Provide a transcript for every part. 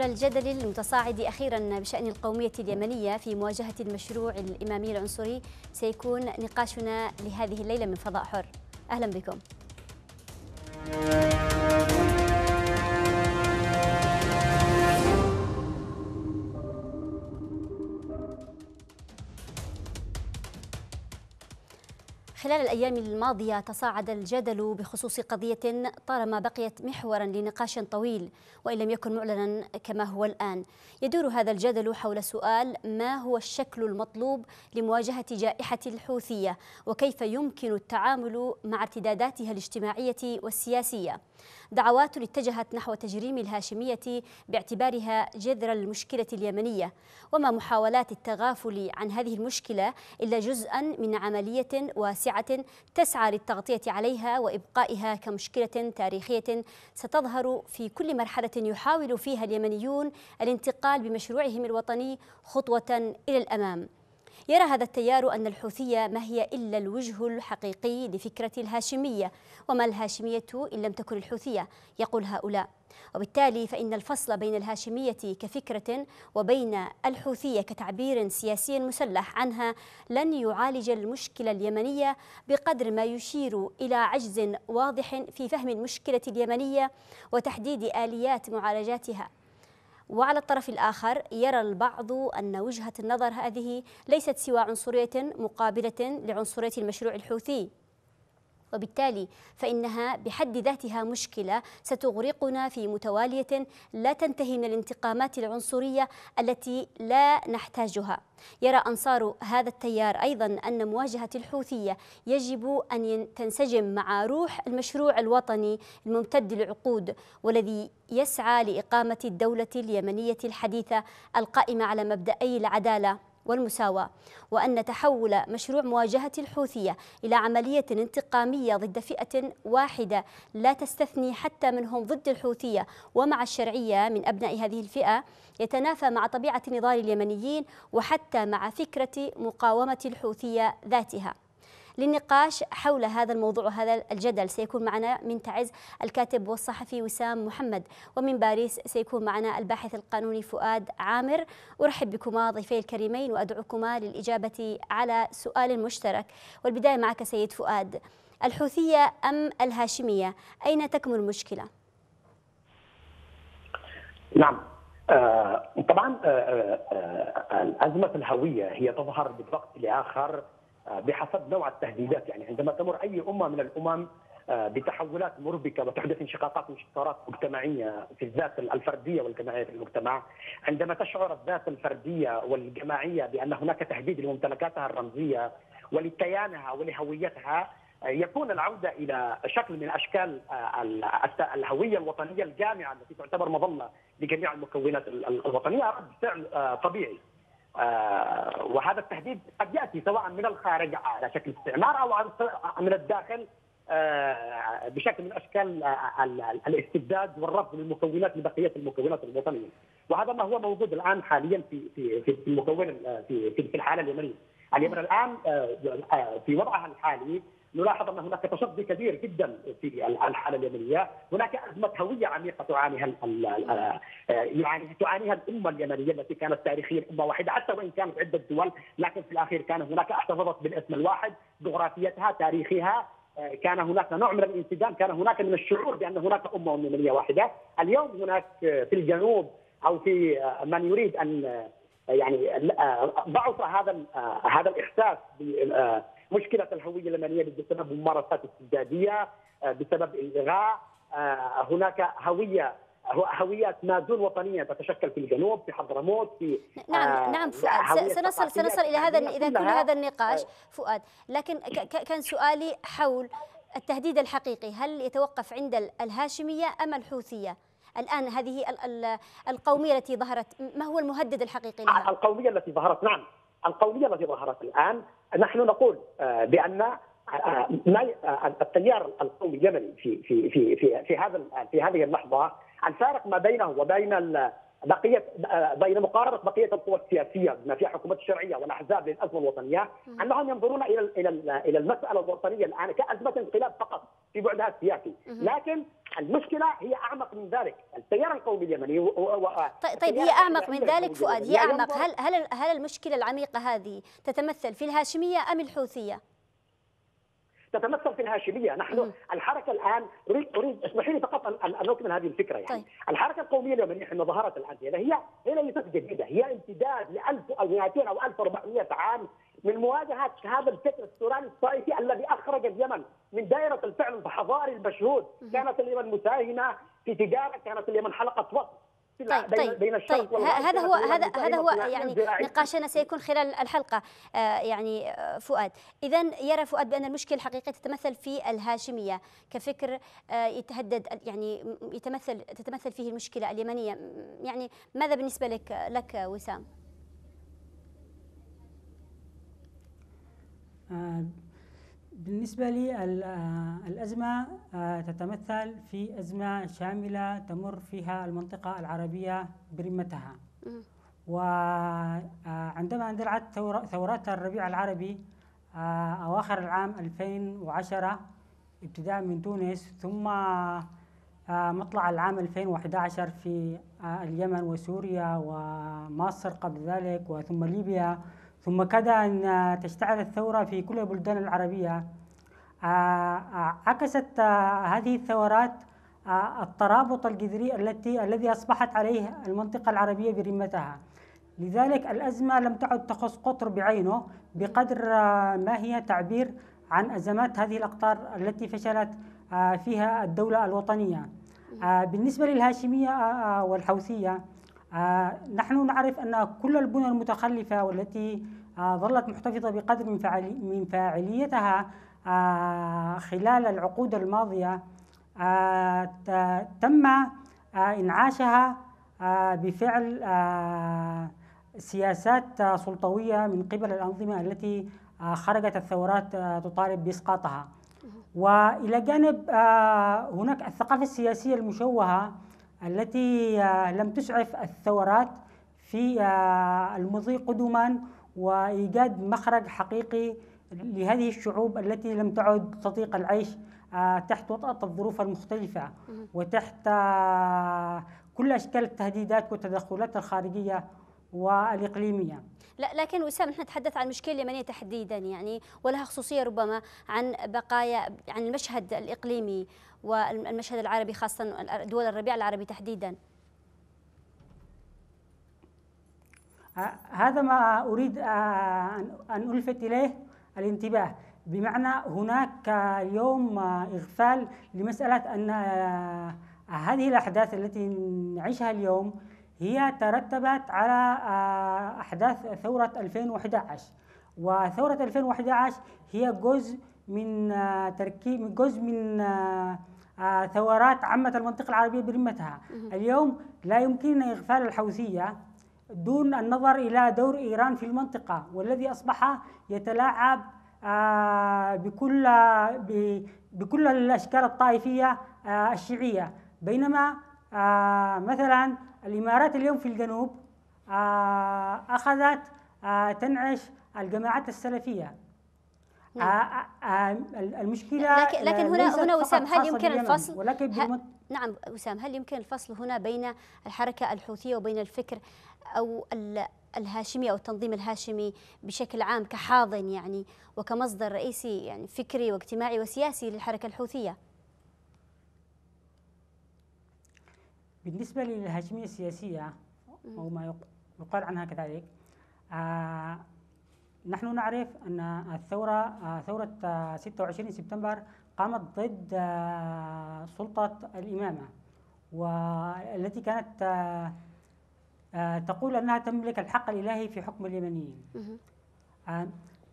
حول الجدل المتصاعد أخيرا بشأن القومية اليمنية في مواجهة المشروع الإمامي العنصري سيكون نقاشنا لهذه الليلة من فضاء حر. أهلا بكم. خلال الأيام الماضية تصاعد الجدل بخصوص قضية طالما بقيت محورا لنقاش طويل وإن لم يكن معلنا كما هو الآن. يدور هذا الجدل حول سؤال ما هو الشكل المطلوب لمواجهة جائحة الحوثية وكيف يمكن التعامل مع ارتداداتها الاجتماعية والسياسية. دعوات اتجهت نحو تجريم الهاشمية باعتبارها جذر المشكلة اليمنية. وما محاولات التغافل عن هذه المشكلة إلا جزءا من عملية واسعة تسعى للتغطية عليها وإبقائها كمشكلة تاريخية ستظهر في كل مرحلة يحاول فيها اليمنيون الانتقال بمشروعهم الوطني خطوة إلى الأمام. يرى هذا التيار أن الحوثية ما هي إلا الوجه الحقيقي لفكرة الهاشمية وما الهاشمية إن لم تكن الحوثية يقول هؤلاء. وبالتالي فإن الفصل بين الهاشمية كفكرة وبين الحوثية كتعبير سياسي مسلح عنها لن يعالج المشكلة اليمنية بقدر ما يشير إلى عجز واضح في فهم المشكلة اليمنية وتحديد آليات معالجاتها. وعلى الطرف الآخر يرى البعض أن وجهة النظر هذه ليست سوى عنصرية مقابلة لعنصرية المشروع الحوثي. وبالتالي فإنها بحد ذاتها مشكلة ستغرقنا في متوالية لا تنتهي من الانتقامات العنصرية التي لا نحتاجها. يرى أنصار هذا التيار أيضا أن مواجهة الحوثية يجب أن تنسجم مع روح المشروع الوطني الممتد لعقود والذي يسعى لإقامة الدولة اليمنية الحديثة القائمة على مبدأي العدالة. والمساواة وأن تحول مشروع مواجهة الحوثية إلى عملية انتقامية ضد فئة واحدة لا تستثني حتى من هم ضد الحوثية ومع الشرعية من أبناء هذه الفئة يتنافى مع طبيعة نضال اليمنيين وحتى مع فكرة مقاومة الحوثية ذاتها. للنقاش حول هذا الموضوع وهذا الجدل. سيكون معنا من تعز الكاتب والصحفي وسام محمد ومن باريس سيكون معنا الباحث القانوني فؤاد عامر. أرحب بكما ضيفي الكريمين وأدعوكما للإجابة على سؤال مشترك. والبداية معك سيد فؤاد. الحوثية أم الهاشمية؟ أين تكمن المشكلة؟ نعم. آه طبعا آه آه أزمة الهوية هي تظهر بالوقت لآخر بحسب نوع التهديدات يعني عندما تمر أي أمة من الأمم بتحولات مربكة وتحدث انشقاقات وانشطارات مجتمعية في الذات الفردية والجماعية في المجتمع، عندما تشعر الذات الفردية والجماعية بأن هناك تهديد لممتلكاتها الرمزية ولكيانها ولهويتها يكون العودة إلى شكل من أشكال الهوية الوطنية الجامعة التي تعتبر مظلة لجميع المكونات الوطنية رد فعل طبيعي. آه وهذا التهديد قد يأتي سواء من الخارج على شكل استعمار أو من الداخل آه بشكل من أشكال الاستبداد والرفض للمكونات لبقية المكونات الوطنية. وهذا ما هو موجود الآن حاليا في في في المكون في في الحالة اليمنية. اليمن الآن آه في وضعها الحالي نلاحظ أن هناك تصدي كبير جدا في الحالة اليمنية، هناك أزمة هوية عميقة تعانيها يعني تعانيها الأمة اليمنية التي كانت تاريخيا أمة واحدة حتى وإن كانت عدة دول، لكن في الأخير كان هناك احتفظت بالاسم الواحد، جغرافيتها، تاريخها، كان هناك نوع من الانسجام، كان هناك من الشعور بأن هناك أمة يمنية واحدة، اليوم هناك في الجنوب أو في من يريد أن يعني ضعف هذا هذا الإحساس مشكلة الهوية اليمنيه بسبب ممارسات استبدادية بسبب الالغاء هناك هوية هويات ما دون وطنية تتشكل في الجنوب في حضرموت في نعم نعم فؤاد سنصل سنصل إلى هذا إذا كل هذا النقاش فؤاد لكن كان سؤالي حول التهديد الحقيقي هل يتوقف عند الهاشمية أم الحوثية؟ الآن هذه القومية التي ظهرت ما هو المهدد الحقيقي لها؟ القومية التي ظهرت نعم القوميه التي ظهرت الآن نحن نقول بأن التيار القومي اليمني في في في في في هذا في هذه اللحظة الفارق ما بينه وبين بقية بين مقاربه بقية القوى السياسية بما فيها حكومه الشرعية والأحزاب للأزمة الوطنية أنهم ينظرون إلى إلى إلى المسألة الوطنية الآن كأزمة انقلاب فقط في بعدها السياسي، لكن المشكلة هي أعمق من ذلك، التيار القومي اليمني طيب, طيب هي أعمق من ذلك فؤاد هي أعمق. هل هل هل المشكلة العميقة هذه تتمثل في الهاشمية أم الحوثية؟ تتمثل في الهاشمية، نحن م. الحركة الآن اريد اريد اسمحي لي فقط ان ان هذه الفكرة يعني. طيب. الحركة القومية اليمنيه حين ظهرت الآن هي هي ليست جديدة، هي امتداد ل 1200 أو 1400 عام من مواجهة هذا الفكر السوراني الطائفي الذي أخرج اليمن من دائرة الفعل الحضاري المشهود، كانت اليمن مساهمة في تجارة، كانت اليمن حلقه وقت. طيب طيب بين الشرق طيب هذا هو هذا هذا هو يعني نقاشنا سيكون خلال الحلقة. آه يعني آه فؤاد. اذا يرى فؤاد بأن المشكلة الحقيقية تتمثل في الهاشمية. كفكر آه يتهدد يعني يتمثل تتمثل فيه المشكلة اليمنية. يعني ماذا بالنسبة لك لك وسام؟ آه، بالنسبة لي آه، الأزمة آه، تتمثل في أزمة شاملة تمر فيها المنطقة العربية برمتها. وعندما اندلعت ثورات الربيع العربي أواخر العام 2010 ابتداء من تونس ثم مطلع العام 2011 في اليمن وسوريا ومصر قبل ذلك وثم ليبيا ثم كاد أن تشتعل الثورة في كل البلدان العربية. آه، آه، عكست آه، هذه الثورات الترابط الجذري التي الذي أصبحت عليه المنطقة العربية برمتها. لذلك الأزمة لم تعد تخص قطر بعينه بقدر ما هي تعبير عن أزمات هذه الأقطار التي فشلت فيها الدولة الوطنية. بالنسبة للهاشمية والحوثية نحن نعرف أن كل البنى المتخلفة والتي آه، ظلت محتفظة بقدر من من فاعليتها آه، خلال العقود الماضية تم إنعاشها بفعل سياسات سلطوية من قبل الأنظمة التي خرجت الثورات تطالب بإسقاطها. وإلى جانب هناك الثقافة السياسية المشوهة التي آه، لم تسعف الثورات في آه، المضي قدما وإيجاد مخرج حقيقي لهذه الشعوب التي لم تعد تطيق العيش آه، تحت وطأة الظروف المختلفة وتحت كل أشكال التهديدات والتدخلات الخارجية والإقليمية. لا لكن وسام نحن نتحدث عن المشكلة اليمنية تحديدا يعني ولها خصوصية ربما عن بقايا عن المشهد الإقليمي والمشهد العربي خاصة دول الربيع العربي تحديدا. آه، هذا ما أريد آه، أن ألفت إليه الانتباه. بمعنى هناك اليوم إغفال لمسألة أن آه، هذه الأحداث التي نعيشها اليوم هي ترتبت على أحداث ثورة 2011 وثورة 2011 هي جزء من تركيب جزء من آه، ثورات عمت المنطقة العربية برمتها. اليوم لا يمكننا إغفال الحوثية دون النظر إلى دور إيران في المنطقة والذي أصبح يتلاعب آه، بكل بكل الأشكال الطائفية آه، الشيعية. بينما مثلا الإمارات اليوم في الجنوب أخذت تنعش الجماعات السلفية. نعم. آه، آه، المشكلة لكن, لكن هنا هنا وسام هل يمكن الفصل؟ ولكن نعم وسام هل يمكن الفصل هنا بين الحركة الحوثية وبين الفكر أو الهاشمي أو التنظيم الهاشمي بشكل عام كحاضن يعني وكمصدر رئيسي يعني فكري واجتماعي وسياسي للحركة الحوثية؟ بالنسبة للهاشمية السياسية أو ما يقال عنها كذلك آه نحن نعرف أن الثورة آه، ثورة 26 آه، سبتمبر قامت ضد سلطة الإمامة والتي كانت تقول أنها تملك الحق الإلهي في حكم اليمنيين.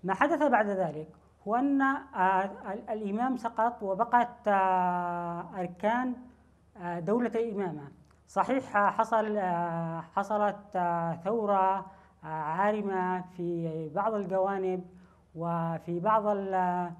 ما حدث بعد ذلك هو أن الإمام سقط وبقت أركان دولة الإمامة. صحيح حصل حصلت ثورة عارمة في بعض الجوانب وفي بعض آه،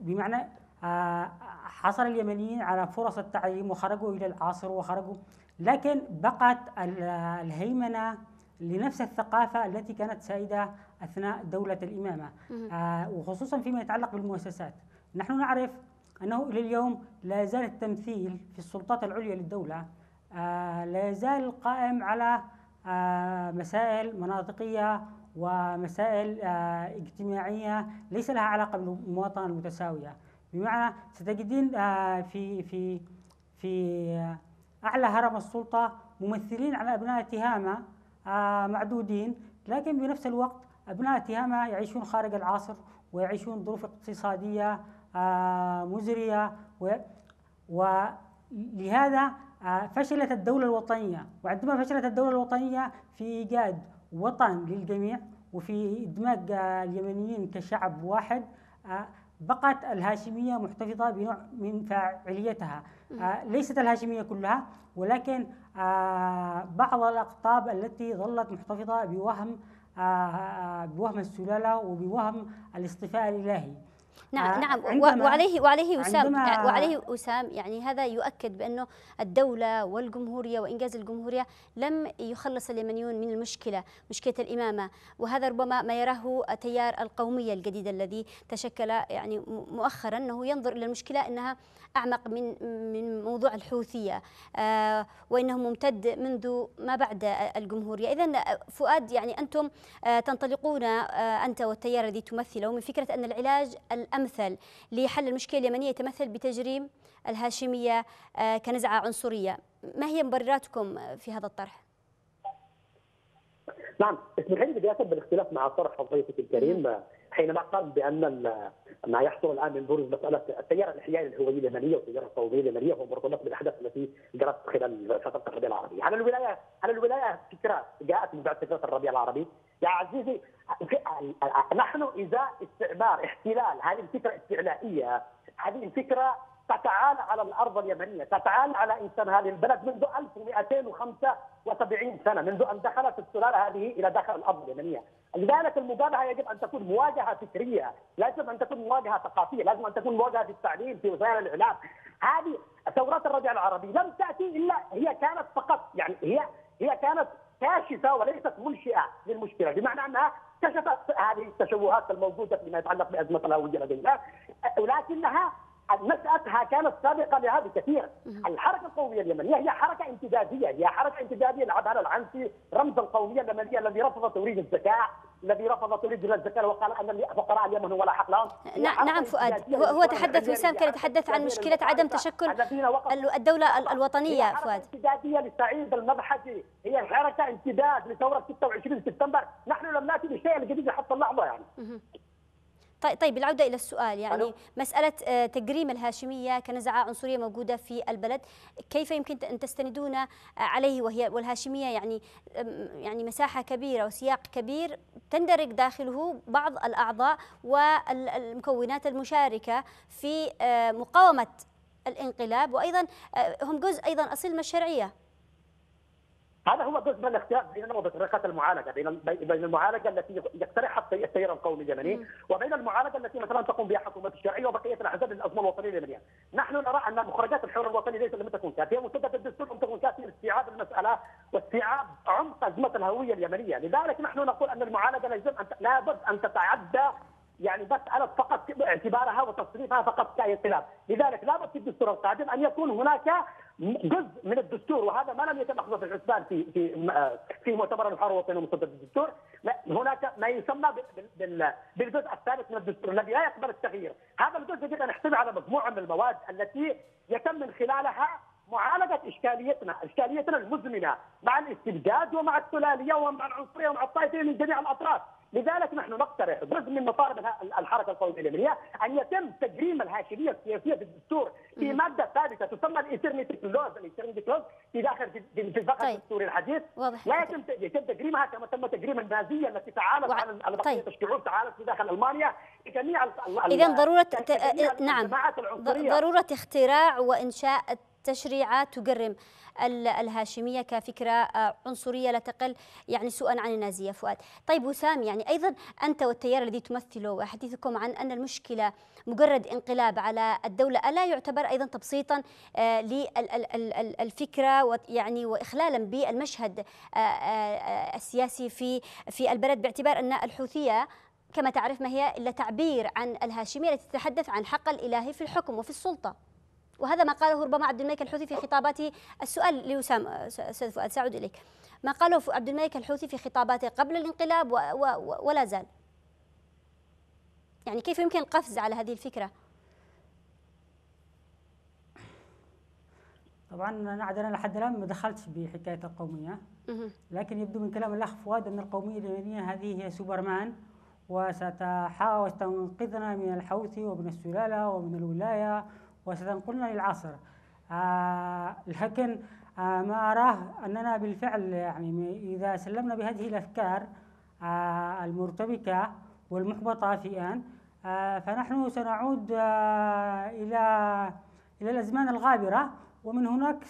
بمعنى آه، حصل اليمنيين على فرص التعليم وخرجوا إلى العصر وخرجوا لكن بقت الهيمنة لنفس الثقافة التي كانت سائدة أثناء دولة الإمامة. آه، وخصوصا فيما يتعلق بالمؤسسات. نحن نعرف أنه إلى اليوم لا يزال التمثيل في السلطات العليا للدولة لا يزال قائم على مسائل مناطقية ومسائل اجتماعية ليس لها علاقة بالمواطنة المتساوية. بمعنى ستجدين في في في أعلى هرم السلطة ممثلين على أبناء تهامة معدودين لكن بنفس الوقت أبناء تهامة يعيشون خارج العصر ويعيشون ظروف اقتصادية آه، مزرية ولهذا آه، فشلت الدولة الوطنية. وعندما فشلت الدولة الوطنية في إيجاد وطن للجميع وفي إدماج اليمنيين كشعب واحد آه، بقت الهاشمية محتفظة بنوع من فاعليتها. ليست الهاشمية كلها ولكن بعض الأقطاب التي ظلت محتفظة بوهم بوهم السلالة وبوهم الاصطفاء الإلهي. نعم نعم. وعليه وعليه وسام وعليه وسام يعني هذا يؤكد بأنه الدولة والجمهورية وإنجاز الجمهورية لم يخلص اليمنيون من المشكلة مشكلة الإمامة. وهذا ربما ما يراه تيار القومية الجديد الذي تشكل يعني مؤخرا أنه ينظر إلى المشكلة إنها أعمق من من موضوع الحوثية آه وإنه ممتد منذ ما بعد الجمهورية. اذا فؤاد يعني أنتم آه تنطلقون آه أنت والتيار الذي تمثله من فكرة أن العلاج الأمثل لحل المشكلة اليمنيه يتمثل بتجريم الهاشمية آه كنزعة عنصرية؟ ما هي مبرراتكم في هذا الطرح؟ نعم اسمحي لي بداية بالاختلاف مع طرح ضيفك الكريم حينما قال بأن ما يحصل الآن من بروز مسألة التيار الاحيائي الهويه اليمنية والتيار الصوميه اليمنية هو مرتبط بالأحداث التي جرت خلال فترة الربيع العربي، على الولاية على الولاية فكرة جاءت من بعد فكره الربيع العربي، يا عزيزي نحن ازاء استعمار احتلال هذه الفكرة استعلائية. هذه الفكرة تتعالى على الأرض اليمنية، تتعالى على إنسان هذه البلد منذ 1275 سنة، منذ أن دخلت السلالة هذه إلى داخل الأرض اليمنية، لذلك المواجهه يجب أن تكون مواجهة فكرية، لازم أن تكون مواجهة ثقافية، لازم أن تكون مواجهة في التعليم في وسائل الإعلام، هذه ثورات الربيع العربي لم تأتي إلا هي كانت فقط يعني هي هي كانت كاشفة وليست منشئة للمشكلة، بمعنى أنها كشفت هذه التشوهات الموجودة فيما يتعلق بأزمة الهوية لدينا، ولكنها نشأتها كانت سابقة لهذا كثير الحركة القومية اليمنية هي حركة امتدادية هي حركة امتدادية لعبد العنسي رمز القومية اليمنية الذي رفض توريد الزكاة الذي رفض توريد الزكاة وقال أن فقراء اليمن ولا حق لهم نعم فؤاد. هو تحدث وسام كان يتحدث عن مشكلة عدم تشكل الدولة الوطنية فؤاد. امتدادية لسعيد المضحكي هي حركة امتداد لثورة 26 سبتمبر. نحن لم نأتي بشيء جديد حتى اللحظة يعني. طيب طيب العودة إلى السؤال يعني ألو. مسألة آه، تجريم الهاشمية كنزعة عنصرية موجودة في البلد كيف يمكن أن تستندون آه، عليه وهي والهاشمية يعني يعني مساحة كبيرة وسياق كبير تندرج داخله بعض الأعضاء والمكونات المشاركة في آه، مقاومة الانقلاب وأيضا هم جزء أيضا أصيل من الشرعية هذا هو جزء من الاختلاف بيننا وبين طريقة المعالجة بين بين المعالجة التي يقترحها التيار القومي اليمني وبين المعالجة التي مثلا تقوم بها حكومة الشرعيه وبقية الأحزاب الأزمة الوطنية اليمنيه. نحن نرى أن مخرجات الحوار الوطني ليست لم تكن كافية مسدده الدستور لم تكن كافية لاستيعاب المسألة واستيعاب عمق أزمة الهوية اليمنية، لذلك نحن نقول أن المعالجة لازم أن لابد أن تتعدى يعني مسألة فقط اعتبارها وتصريفها فقط كانقلاب، لذلك لابد في الدستور القادم أن يكون هناك جزء من الدستور وهذا ما لم يتم أخذه في الحسبان في في في مؤتمر الحوار الوطني ومصدر الدستور. هناك ما يسمى بالجزء الثالث من الدستور الذي لا يقبل التغيير. هذا الجزء يجب ان يحتوي على مجموعة من المواد التي يتم من خلالها معالجة إشكاليتنا، إشكاليتنا المزمنة مع الاستبداد ومع السلالية ومع العنصرية ومع الطائفية من جميع الأطراف، لذلك نحن نقترح جزء من مطالب الحركة القومية اليمنية أن يتم تجريم الهاشمية السياسية في الدستور في مادة ثابتة تسمى ال eternity clause ال eternity clause في داخل في الفقه طيب. الدستوري الحديث. واضح. لا يتم يتم تجريمها كما تم تجريم النازية التي تعالت وع... على طيب. الشعوب تعالت في داخل ألمانيا. جميع اذا ضرورة ت... نعم. ضرورة اختراع وإنشاء تشريعات تجرم الهاشمية كفكرة آه، عنصرية لا تقل يعني سوءا عن النازية. فؤاد طيب وسام يعني أيضا أنت والتيار الذي تمثله وحديثكم عن أن المشكلة مجرد انقلاب على الدولة ألا يعتبر أيضا تبسيطا آه، للفكرة يعني وإخلالا بالمشهد آه، السياسي في في البلد باعتبار أن الحوثية كما تعرف ما هي إلا تعبير عن الهاشمية التي تتحدث عن حق الإلهي في الحكم وفي السلطة؟ وهذا ما قاله ربما عبد الملك الحوثي في خطاباته. السؤال لوسام أستاذ فؤاد ساعد إليك. ما قاله عبد الملك الحوثي في خطاباته قبل الانقلاب و و ولا زال؟ يعني كيف يمكن القفز على هذه الفكرة؟ طبعا أنا عاد أنا لحد الآن ما دخلتش بحكاية القومية. لكن يبدو من كلام الأخ فؤاد أن القومية اليمنية هذه هي سوبرمان وستحاول تنقذنا من الحوثي ومن السلالة ومن الولاية وستنقلنا للعصر. آه لكن آه ما أراه أننا بالفعل يعني إذا سلمنا بهذه الأفكار آه المرتبكة والمحبطة في آن آه فنحن سنعود آه إلى إلى الأزمان الغابرة ومن هناك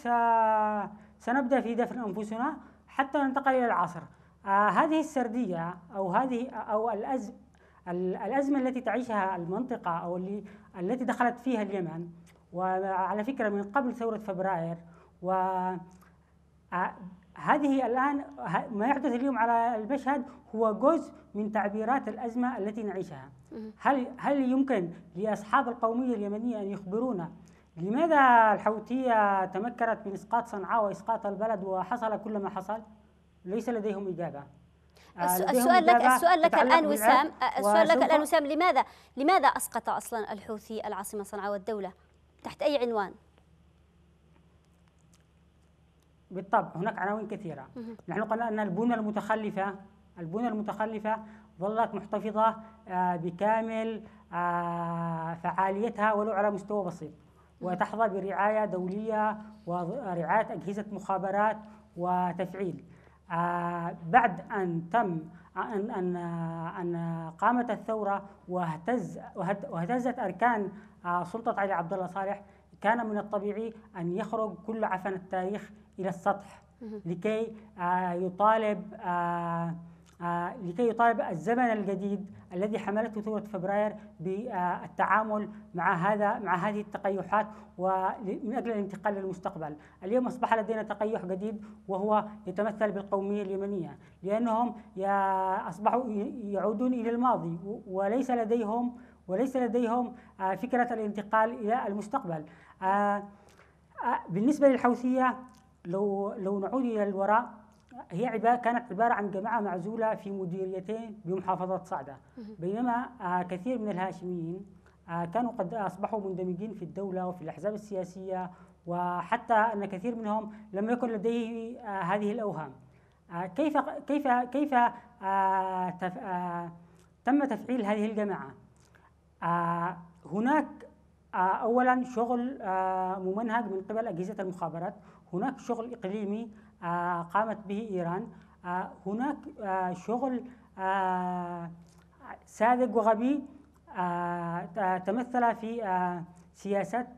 سنبدأ في دفن أنفسنا حتى ننتقل إلى العصر. آه هذه السردية أو هذه أو الأز الأزمة التي تعيشها المنطقة أو اللي التي دخلت فيها اليمن وعلى فكرة من قبل ثورة فبراير و آه، هذه الآن ما يحدث اليوم على المشهد هو جزء من تعبيرات الأزمة التي نعيشها. هل هل يمكن لأصحاب القومية اليمنية أن يخبرونا لماذا الحوثية تمكنت من إسقاط صنعاء وإسقاط البلد وحصل كل ما حصل؟ ليس لديهم إجابة. آه، السؤال لك السؤال لك الآن وسام السؤال لك الآن وسام لماذا لماذا أسقط أصلا الحوثي العاصمة صنعاء والدولة؟ تحت أي عنوان؟ بالطبع هناك عناوين كثيرة. نحن قلنا أن البنى المتخلفة البنى المتخلفة ظلت محتفظة آه، بكامل آه، فعاليتها ولو على مستوى بسيط. وتحظى برعاية دولية ورعاية أجهزة مخابرات وتفعيل. آه، بعد أن تم أن أن أن قامت الثورة واهتز واهتزت أركان آه، سلطة علي عبد الله صالح. كان من الطبيعي أن يخرج كل عفن التاريخ إلى السطح لكي آه، يطالب آه، لكي يطالب الزمن الجديد الذي حملته ثورة فبراير بالتعامل مع هذا مع هذه التقيحات ومن أجل الانتقال للمستقبل. اليوم أصبح لدينا تقيح جديد وهو يتمثل بالقومية اليمنية لأنهم أصبحوا يعودون إلى الماضي وليس لديهم وليس لديهم آه، فكرة الانتقال إلى المستقبل. آه، بالنسبة للحوثية لو لو نعود إلى الوراء هي عبارة كانت عبارة عن جماعة معزولة في مديريتين بمحافظة صعدة. بينما آه، كثير من الهاشميين آه، كانوا قد أصبحوا مندمجين في الدولة وفي الأحزاب السياسية وحتى أن كثير منهم لم يكن لديه آه، هذه الأوهام. كيف كيف كيف تم تفعيل هذه الجماعة؟ هناك أولا شغل ممنهج من قبل أجهزة المخابرات. هناك شغل إقليمي قامت به إيران. آه، هناك آه، شغل ساذج وغبي تمثل في سياسات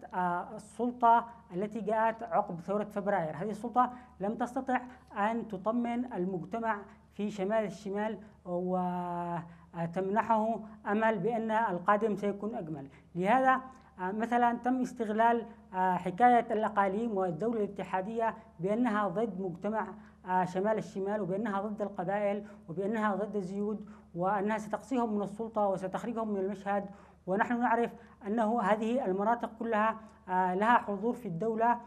السلطة التي جاءت عقب ثورة فبراير. هذه السلطة لم تستطع أن تطمن المجتمع في شمال الشمال وتمنحه أمل بأن القادم سيكون أجمل. لهذا مثلا تم استغلال آه، حكاية الأقاليم والدولة الاتحادية بأنها ضد مجتمع آه، شمال الشمال وبأنها ضد القبائل وبأنها ضد الزيود وأنها ستقصيهم من السلطة وستخرجهم من المشهد. ونحن نعرف أنه هذه المناطق كلها آه، لها حضور في الدولة.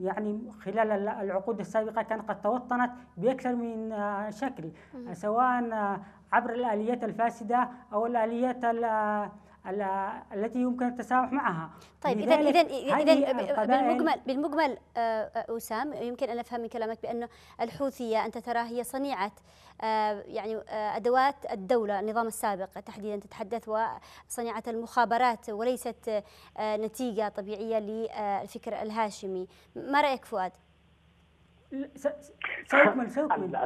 يعني خلال العقود السابقة كانت قد توطنت بأكثر من شكل سواء عبر الآليات الفاسدة أو الآليات التي يمكن التسامح معها. طيب اذا اذا اذا بالمجمل بالمجمل آه، آه، اسام يمكن أن نفهم من كلامك بانه الحوثية أنت تراها هي صنيعة آه، يعني أدوات الدولة النظام السابق تحديدا تتحدث وصنيعة المخابرات وليست نتيجة طبيعية للفكر الهاشمي. ما رأيك فؤاد؟ سأكمل سأكمل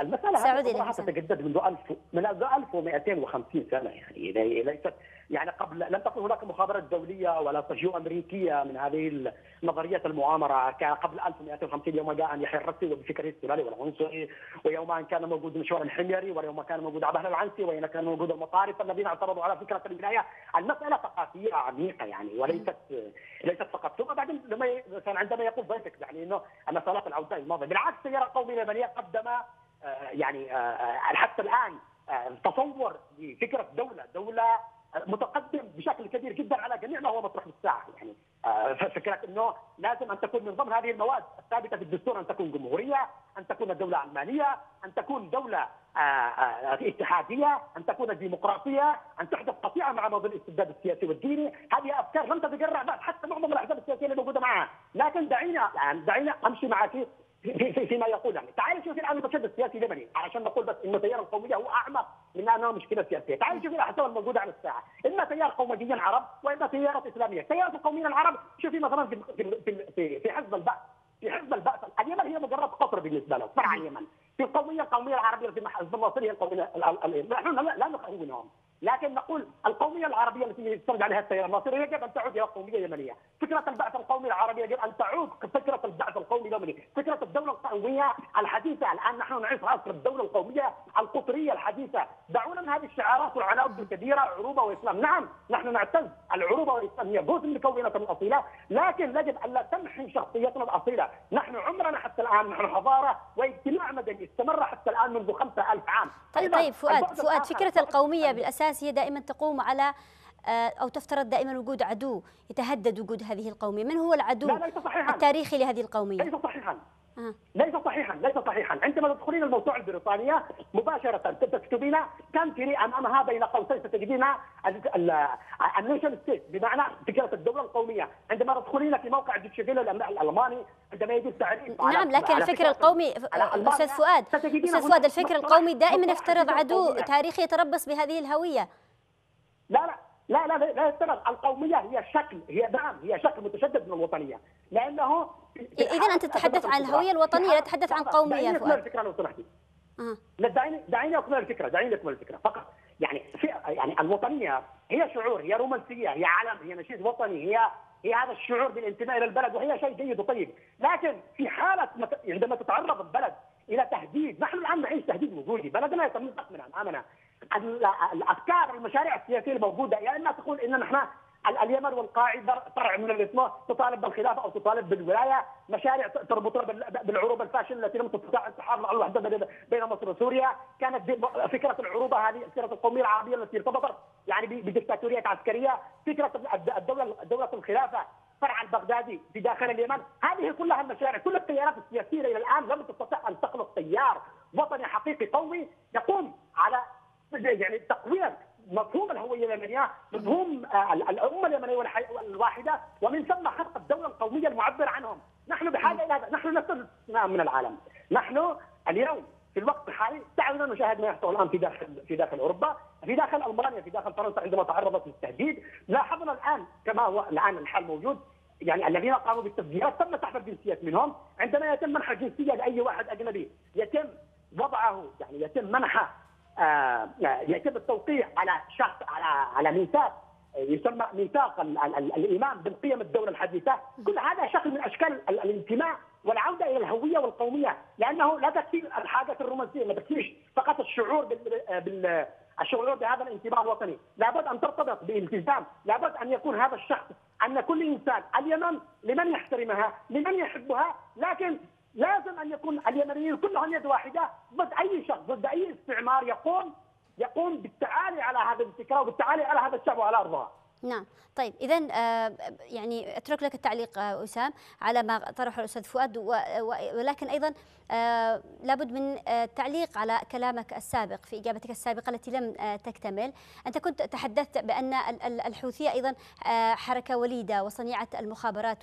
المسألة هذه تتجدد منذ 1000 من 1250 سنة يعني ليست يعني قبل لم تكن هناك مخابرات دولية ولا تشييع أمريكية من هذه نظريه المؤامرة كان قبل 1250 يوم جاء يحيى الرسي وبفكره السلالي والعنصري ويوم أن كان موجود مشوار الحميري ويوم كان موجود عبد العنسي وين كان موجود المطارف الذين اعترضوا على فكرة الولايه المسألة ثقافية عميقة يعني وليست ليست فقط. ثم بعدين لما عندما يقول ضيفك يعني إنه المسألة العودة الماضية. بالعكس التيار القومي اليمنيه قدم آه، يعني آه، آه، حتى الآن تصور لفكرة دولة دولة متقدم بشكل كبير جدا على جميع ما هو مطروح بالساعة. يعني فكرة إنه لازم أن تكون من ضمن هذه المواد الثابتة في الدستور أن تكون جمهورية، أن تكون دوله علمانيه، أن تكون دولة اتحادية، أن تكون ديمقراطية، أن تحدث قطيعة مع موضوع الاستبداد السياسي والديني، هذه أفكار لم تتجرع بعد حتى معظم الأحزاب السياسية اللي موجودة معها، لكن دعينا يعني دعينا أمشي معك في في فيما يقول يعني. تعال شوف الآن المشهد السياسي اليمني علشان نقول بس إنه التيار القومية هو أعمق من انها مشكلة سياسية، تعال شوف الاحزاب الموجوده على الساحة، إما تيار قوميين عرب وإما تيارات إسلامية، التيارات القوميين العرب شوفي مثلا في في في, في حزب البعث في حزب البعث اليمن هي مجرد قطر بالنسبة له، فرع اليمن، في القومية القومية العربية في حزب الناصري هي القومية نحن لا نخونهم، لكن نقول القومية العربية التي يستند عليها التيار الناصري يجب أن تعود إلى قوميه يمنيه، فكرة البعث القومي العربي يجب أن تعود فكرة البعث القومي اليمني، فكرة الدولة القومية الحديثة، الآن نحن نعيش عصر الدولة القومية القطرية الحديثة، دعونا من هذه الشعارات والعناوين الكبيرة عروبة وإسلام، نعم نحن نعتز. العروبة والإسلام هي جزء من مكوناتنا الاصيله، لكن يجب أن لا تمحي شخصيتنا الاصيله، نحن عمرنا حتى الآن نحن حضارة واجتماع مدني استمر حتى الآن منذ 5000 عام. طيب, طيب فؤاد فؤاد فكرة القومية بالأساس هي دائما تقوم على أو تفترض دائما وجود عدو يتهدد وجود هذه القومية من هو العدو لا ليس صحيحا. التاريخي لهذه القومية ليس صحيحا آه. ليس صحيحا ليس صحيحا. عندما تدخلين الموسوعه البريطانية مباشرة تكتبين country أمامها بين قوسين ستجدين ال nation state بمعنى فكره الدولة القومية. عندما تدخلين في موقع دوتشيفيل الألماني عندما يجي التعريف نعم لكن الفكر القومي أستاذ فؤاد أستاذ فؤاد الفكر القومي دائما يفترض عدو تاريخي يتربص بهذه الهوية. لا لا لا لا لا يفترض. القومية هي شكل هي نعم هي شكل متشدد من الوطنية لأنه اذا أنت تتحدث عن الهوية الوطنية لا تتحدث عن قومية فؤاد. الفكرة لو سمحتي. لا دعيني دعيني أكمل الفكرة دعيني أكمل الفكرة. فقط يعني في يعني الوطنية هي شعور هي رومانسية هي علم هي نشيد وطني هي هي هذا الشعور بالانتماء إلى البلد وهي شيء جيد وطيب. لكن في حالة عندما تتعرض البلد إلى تهديد نحن الآن نعيش تهديد وجودي. بلدنا يتمزق من امامنا الأفكار المشاريع السياسية الموجودة يا إما تقول ان نحن اليمن والقاعده فرع من الاسم تطالب بالخلافة أو تطالب بالولاية، مشاريع تربطها بالعروبه الفاشله التي لم تستطع ان تحافظ على الوحدة بين مصر وسوريا، كانت فكرة العروبه هذه فكرة القومية العربية التي ارتبطت يعني بدكتاتوريه عسكرية، فكرة الدولة دوله الخلافة فرع البغدادي في داخل اليمن، هذه كلها المشاريع، كل التيارات السياسية إلى الآن لم تستطع أن تخلق تيار وطني حقيقي قومي يقوم على يعني تقويه مفهوم الهوية اليمنية، مفهوم الأمة اليمنية الواحده ومن ثم خلق الدولة القومية المعبره عنهم، نحن بحاجة إلى هذا، نحن نفس من العالم، نحن اليوم في الوقت الحالي دعونا نشاهد ما يحصل الآن في داخل في داخل أوروبا، في داخل ألمانيا، في داخل فرنسا عندما تعرضت للتهديد، لاحظنا الآن كما هو الآن الحال موجود. يعني الذين قاموا بالتسجيلات تم سحب الجنسيات منهم، عندما يتم منح الجنسية لأي واحد أجنبي يتم وضعه يعني يتم منحه آه يتم التوقيع على شخص على على ميثاق يسمى ميثاق الايمان بالقيم الدولة الحديثة، كل هذا شكل من أشكال الانتماء والعودة إلى الهوية والقومية، لأنه لا تكفي الحاجة الرومانسية، ما تكفيش فقط الشعور بال, الشعور بهذا الانتماء الوطني، لابد أن ترتبط بالالتزام، لابد أن يكون هذا الشخص أن كل إنسان اليمن لمن يحترمها، لمن يحبها، لكن لازم أن يكون اليمنيين كلهم يد واحدة. ضد أي شخص ضد أي استعمار يقوم يقوم بالتعالي على هذه الفكرة وبالتعالي على هذا الشعب وعلى ارضها. نعم. طيب اذا يعني أترك لك التعليق اسام على ما طرحه الأستاذ فؤاد ولكن أيضا لابد من التعليق على كلامك السابق في إجابتك السابقة التي لم تكتمل. أنت كنت تحدثت بأن الحوثية أيضا حركة وليدة وصنيعة المخابرات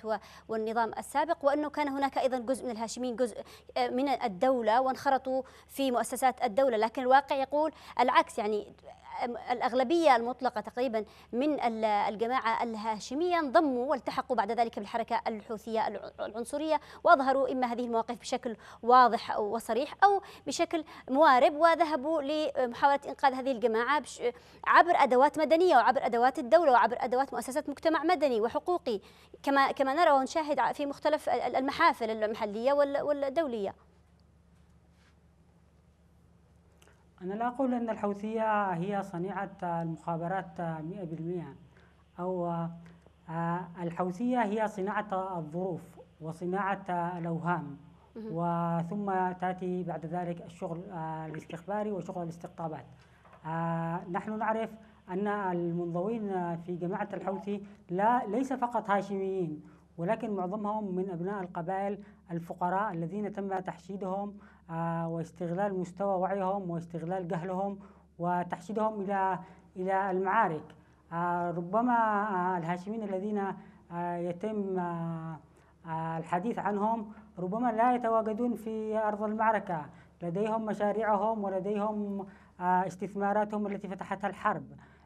والنظام السابق وأنه كان هناك أيضا جزء من الهاشميين جزء من الدولة وانخرطوا في مؤسسات الدولة. لكن الواقع يقول العكس يعني الأغلبية المطلقة تقريبا من الجماعة الهاشمية انضموا والتحقوا بعد ذلك بالحركة الحوثية العنصرية وأظهروا إما هذه المواقف بشكل واضح وصريح أو بشكل موارب وذهبوا لمحاولة إنقاذ هذه الجماعة عبر أدوات مدنية وعبر أدوات الدولة وعبر أدوات مؤسسات مجتمع مدني وحقوقي كما كما نرى ونشاهد في مختلف المحافل المحلية والدولية. أنا لا أقول أن الحوثية هي صنيعة المخابرات 100% أو الحوثية هي صناعة الظروف وصناعة الأوهام. وثم تأتي بعد ذلك الشغل الاستخباري وشغل الاستقطابات. نحن نعرف أن المنضوين في جماعة الحوثي لا ليس فقط هاشميين ولكن معظمهم من أبناء القبائل الفقراء الذين تم تحشيدهم آه، واستغلال مستوى وعيهم واستغلال جهلهم وتحشيدهم إلى إلى المعارك. آه، ربما آه، الهاشميين الذين يتم الحديث عنهم ربما لا يتواجدون في أرض المعركة. لديهم مشاريعهم ولديهم استثماراتهم التي فتحتها الحرب.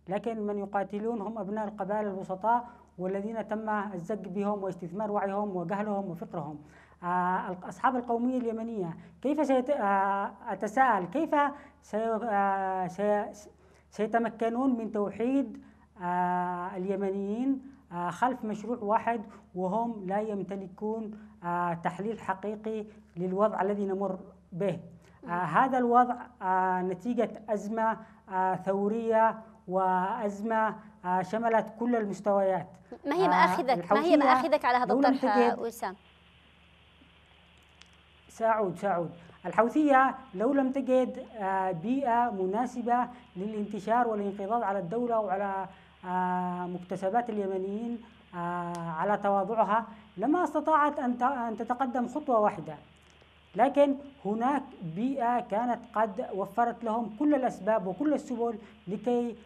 لكن من يقاتلون هم أبناء القبائل البسطاء والذين تم الزج بهم واستثمار وعيهم وجهلهم وفقرهم. آه، أصحاب القومية اليمنية. كيف آه، أتساءل؟ كيف آه، سيتمكنون من توحيد اليمنيين خلف مشروع واحد وهم لا يمتلكون تحليل حقيقي للوضع الذي نمر به. هذا الوضع نتيجة أزمة ثورية وأزمة شملت كل المستويات. ما هي مآخذك ما هي مآخذك على هذا الطرح وسام؟ سأعود سأعود. الحوثية لو لم تجد آه، بيئة مناسبة للانتشار والانقضاض على الدولة وعلى آه، مكتسبات اليمنيين آه، على تواضعها لما استطاعت أن تتقدم خطوة واحدة. لكن هناك بيئة كانت قد وفرت لهم كل الأسباب وكل السبل لكي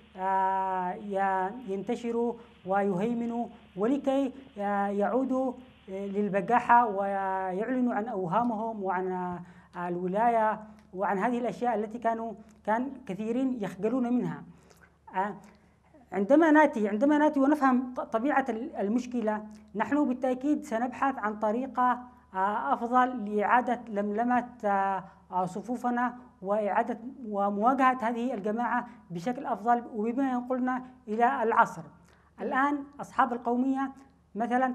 ينتشروا ويهيمنوا ولكي يعودوا للبجاحة ويعلنوا عن أوهامهم وعن الولاية وعن هذه الأشياء التي كانوا كان كثيرين يخجلون منها. آه، عندما ناتي عندما ناتي ونفهم طبيعة المشكلة نحن بالتأكيد سنبحث عن طريقة آه، أفضل لإعادة لملمة آه، صفوفنا وإعادة ومواجهة هذه الجماعة بشكل أفضل وبما ينقلنا إلى العصر. الآن أصحاب القومية مثلا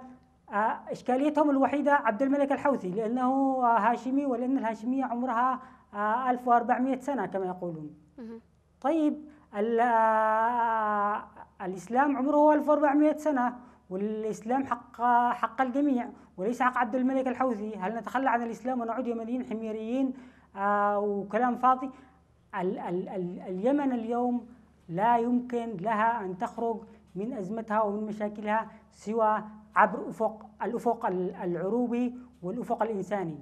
آه، إشكاليتهم الوحيدة عبد الملك الحوثي لأنه هاشمي ولأن الهاشمية عمرها 1400 آه، سنة كما يقولون. طيب آه، الإسلام عمره 1400 سنة والإسلام حق حق الجميع وليس حق عبد الملك الحوثي. هل نتخلى عن الإسلام ونعود يمنيين حميريين؟ وكلام فاضي. ال ال ال اليمن اليوم لا يمكن لها أن تخرج من أزمتها ومن مشاكلها سوى عبر افق الأفق العروبي والأفق الإنساني.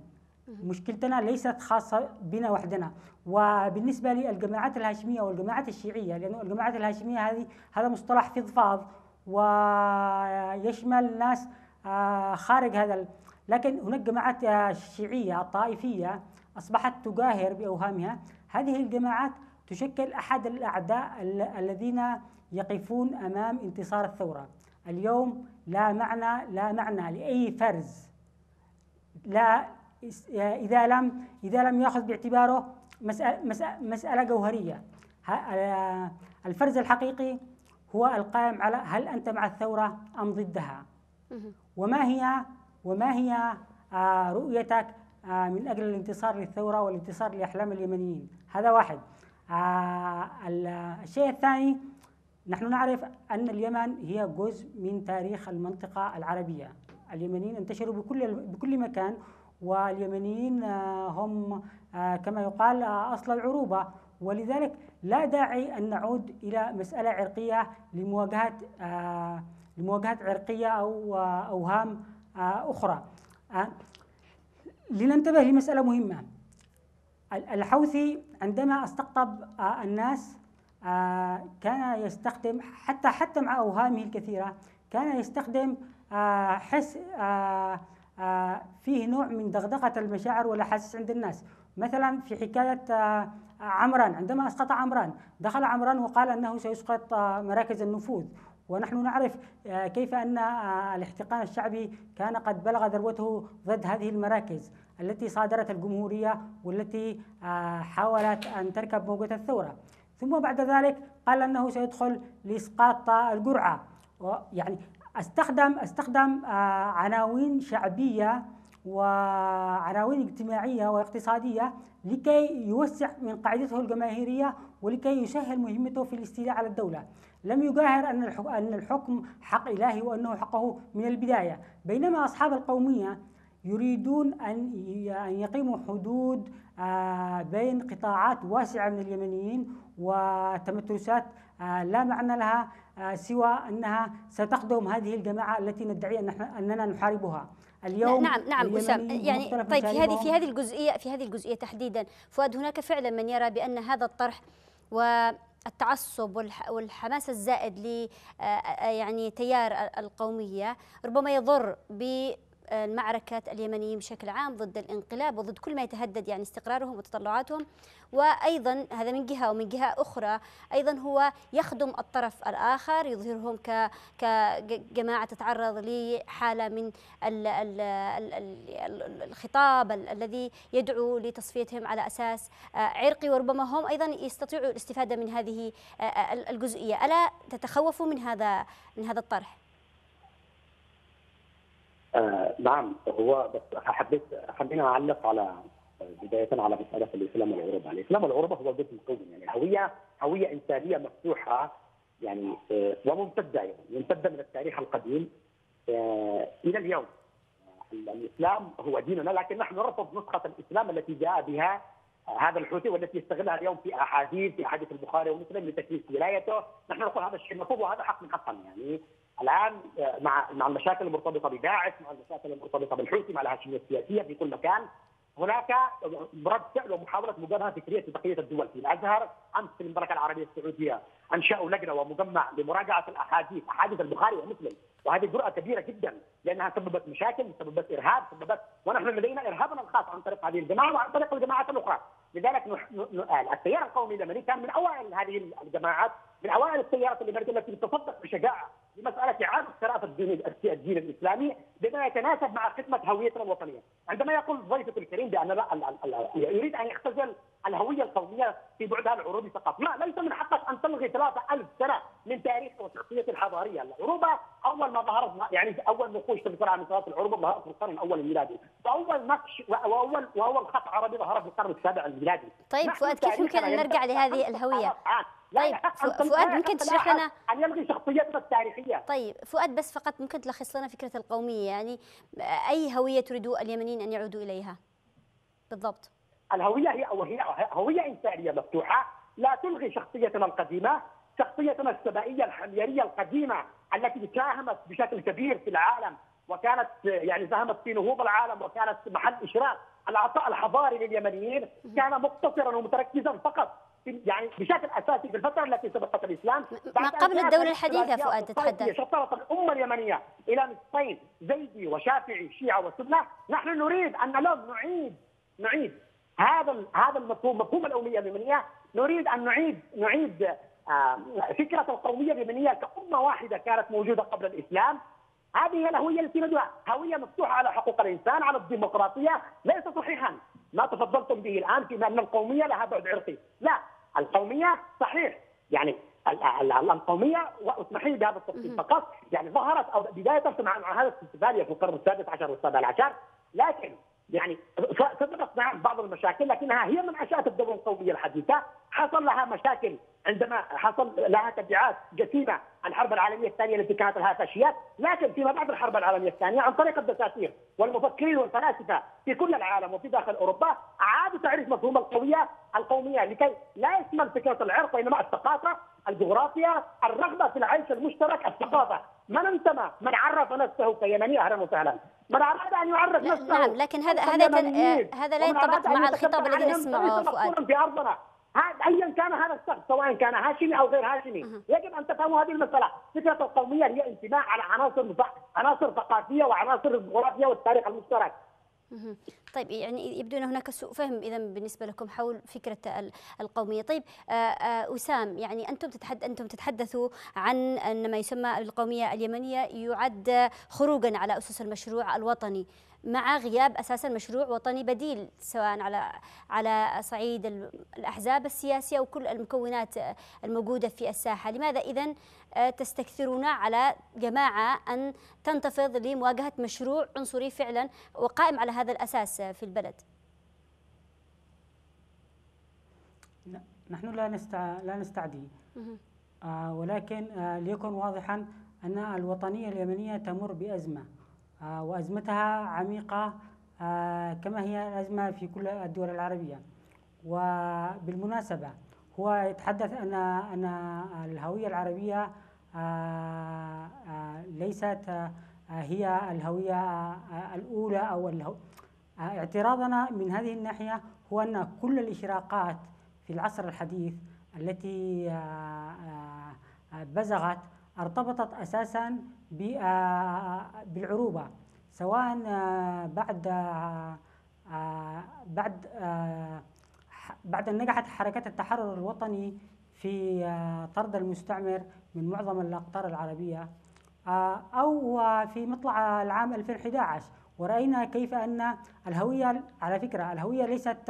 مشكلتنا ليست خاصة بنا وحدنا. وبالنسبة للجماعات الهاشمية والجماعات الشيعية لأنه الجماعات الهاشمية هذه هذا مصطلح فضفاض ويشمل ناس آه، خارج هذا لكن هناك جماعات آه، شيعية طائفية أصبحت تجاهر بأوهامها. هذه الجماعات تشكل أحد الأعداء الذين يقفون أمام انتصار الثورة. اليوم لا معنى لا معنى لأي فرز. لا إذا لم إذا لم يأخذ باعتباره مسألة, مسألة جوهرية. الفرز الحقيقي هو القائم على هل أنت مع الثورة أم ضدها. وما هي وما هي آه، رؤيتك آه، من أجل الانتصار للثورة والانتصار لأحلام اليمنيين؟ هذا واحد. آه، الشيء الثاني نحن نعرف أن اليمن هي جزء من تاريخ المنطقة العربية. اليمنيين انتشروا بكل بكل مكان واليمنيين آه، هم آه، كما يقال آه، أصل العروبة. ولذلك لا داعي أن نعود إلى مسألة عرقية لمواجهة لمواجهة عرقية أو أوهام أخرى. لننتبه لمسألة مهمة. الحوثي عندما استقطب الناس كان يستخدم حتى حتى مع أوهامه الكثيرة كان يستخدم آه، حس آه، فيه نوع من دغدغة المشاعر والأحاسيس عند الناس. مثلا في حكاية عمران عندما أسقط عمران دخل عمران وقال أنه سيسقط مراكز النفوذ. ونحن نعرف كيف أن الاحتقان الشعبي كان قد بلغ ذروته ضد هذه المراكز التي صادرت الجمهورية والتي حاولت أن تركب موجة الثورة. ثم بعد ذلك قال أنه سيدخل لإسقاط القرعه يعني استخدم أستخدم آه، عناوين شعبية وعناوين اجتماعية واقتصادية لكي يوسع من قاعدته الجماهيرية ولكي يسهل مهمته في الاستيلاء على الدولة. لم يجاهر أن الحكم حق إلهي وأنه حقه من البداية، بينما أصحاب القومية يريدون أن أن يقيموا حدود بين قطاعات واسعة من اليمنيين وتمترسات آه، لا معنى لها آه، سوى أنها ستخدم هذه الجماعة التي ندعي أن أننا نحاربها. اليوم نعم نعم وسام يعني طيب في هذه في هذه الجزئية في هذه الجزئية تحديدا فؤاد هناك فعلا من يرى بأن هذا الطرح والتعصب والحماس الزائد ل يعني تيار القومية ربما يضر ب المعركة اليمنيين بشكل عام ضد الانقلاب وضد كل ما يتهدد يعني استقرارهم وتطلعاتهم. وأيضا هذا من جهة ومن جهة أخرى أيضا هو يخدم الطرف الآخر يظهرهم كجماعة تتعرض لحالة من الخطاب الذي يدعو لتصفيتهم على أساس عرقي. وربما هم أيضا يستطيعوا الاستفادة من هذه الجزئية. ألا تتخوفوا من هذا من هذا الطرح؟ آه نعم هو بس حبيت خلينا اعلق على بداية على مسألة الإسلام والعروبه، الإسلام والعروبه هو جزء قومي يعني هوية هوية إنسانية مفتوحة يعني آه وممتدة يعني ممتدة من التاريخ القديم آه إلى اليوم. الإسلام هو ديننا لكن نحن نرفض نسخة الإسلام التي جاء بها هذا الحوثي والتي يستغلها اليوم في أحاديث في أحاديث البخاري ومسلم لتكليف ولايته، نحن نقول هذا الشيء مفروض وهذا حق من حقا يعني الآن آه، مع مع المشاكل المرتبطة بداعش مع المشاكل المرتبطة بالحوثي مع الهاشمية السياسية في كل مكان هناك رد فعل ومحاولة مجابهه فكرية في بقيه الدول في الأزهر أمس في المملكة العربية السعودية أنشأوا لجنة ومجمع لمراجعة الأحاديث أحاديث البخاري ومسلم. وهذه جرأة كبيرة جدا لأنها سببت مشاكل سببت إرهاب سببت ونحن لدينا إرهابنا الخاص عن طريق هذه الجماعة وعن طريق الجماعات الأخرى. لذلك التيار القومي اليمني كان من أوائل هذه الجماعات من أوائل التيارات اليمنية التي تصدق بشجاعة لمسألة إعادة قراءة الدين الدين الإسلامي بما يتناسب مع خدمة هويتنا الوطنية. عندما يقول ضيفك الكريم بأن لا يريد أن يختزل الهوية القومية في بعدها العروبي فقط. لا ليس من حقك أن تلغي 3000 سنة من تاريخ وشخصية الحضارية. العروبة أول ما ظهرت يعني أول نقوش تذكر عن صلاة العروبه ظهرت في القرن الأول الميلادي. وأول نقش واول وأول خط عربي ظهر في القرن السابع الميلادي. طيب فؤاد كيف يمكن أن نرجع لهذه الهوية؟ طيب فؤاد ممكن تشرح لنا؟ أن يلغي شخصيتنا التاريخية. طيب فؤاد بس فقط ممكن تلخص لنا فكرة القومية يعني أي هوية تريد اليمنيين أن يعودوا إليها؟ بالضبط. الهوية هي هوية إنسانية مفتوحة لا تلغي شخصيتنا القديمة شخصيتنا السبائيه الحميرية القديمة التي ساهمت بشكل كبير في العالم وكانت يعني ساهمت في نهوض العالم وكانت محل اشراق العطاء الحضاري لليمنيين كان مقتصرا ومتركزا فقط يعني بشكل أساسي في الفترة التي سبقت الإسلام. ما قبل الدولة الحديثة فؤاد تتحدث شطرت الأمة اليمنية إلى نصفين زيدي وشافعي شيعة وسنه نحن نريد أن نعيد نعيد هذا هذا المفهوم مفهوم الأمية اليمنية نريد أن نعيد نعيد فكرة القومية اليمنية كأمة واحدة كانت موجودة قبل الإسلام. هذه هي الهوية التي ندعوها هوية مفتوحة على حقوق الإنسان على الديمقراطية ليس صحيحا. ما تفضلتم به الآن في أن القومية لها بعد عرقي. لا القومية صحيح. يعني القومية واسمحي لي بهذا التفصيل فقط. يعني ظهرت أو بداية مع هذا الاستفادة في القرن السادس عشر والسابع عشر. لكن يعني سبقت نعم بعض المشاكل لكنها هي من انشات الدولة القومية الحديثة. حصل لها مشاكل عندما حصل لها تبعات جسيمة الحرب العالمية الثانية التي كانت لها فاشيات، لكن فيما بعد الحرب العالمية الثانية عن طريق الدساتير والمفكرين والفلاسفة في كل العالم وفي داخل أوروبا أعادوا تعريف مفهوم القويه القومية لكي لا يشمل فكرة العرق وإنما الثقافة، الجغرافيا، الرغبة في العيش المشترك، الثقافة، من انتمى؟ من عرف نفسه كيمني أهلا وسهلا من أراد أن يعرف نفسه نعم لكن هذا هذا هذا لا ينطبق مع الخطاب الذي نسمعه فؤاد. في أرضنا. ايا كان هذا الشخص سواء كان هاشمي أو غير هاشمي. يجب أن تفهموا هذه المسألة. فكرة القومية هي انتماء على عناصر عناصر ثقافية وعناصر الجغرافيا والتاريخ المشترك. طيب يعني يبدو ان هناك سوء فهم إذا بالنسبة لكم حول فكرة القومية، طيب آه، آه، اسام يعني أنتم تتحدث أنتم تتحدثوا عن أن ما يسمى القومية اليمنية يعد خروجا على أسس المشروع الوطني، مع غياب أساسا مشروع وطني بديل سواء على على صعيد الأحزاب السياسية وكل المكونات الموجودة في الساحة، لماذا اذا آه، تستكثرون على جماعة أن تنتفض لمواجهة مشروع عنصري فعلا وقائم على هذا الأساس في البلد؟ نحن لا نستع... لا نستعدي. آه ولكن آه ليكن واضحا أن الوطنية اليمنية تمر بأزمة. وأزمتها عميقة كما هي الأزمة في كل الدول العربية. وبالمناسبة هو يتحدث أن أن الهوية العربية ليست هي الهوية الأولى أو الهو... اعتراضنا من هذه الناحية هو أن كل الإشراقات في العصر الحديث التي بزغت ارتبطت أساسا بالعروبة سواء بعد بعد بعد أن نجحت حركات التحرر الوطني في طرد المستعمر من معظم الأقطار العربية آه، أو في مطلع العام 2011 ورأينا كيف أن الهوية على فكرة الهوية ليست